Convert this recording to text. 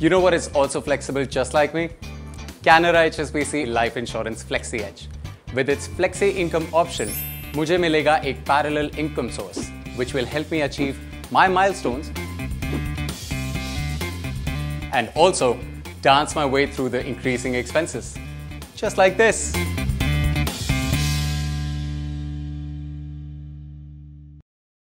You know what is also flexible just like me? Canara HSBC Life Insurance Flexi Edge. With its Flexi Income option, मुझे मिलेगा एक parallel income source, which will help me achieve my milestones and also dance my way through the increasing expenses. Just like this.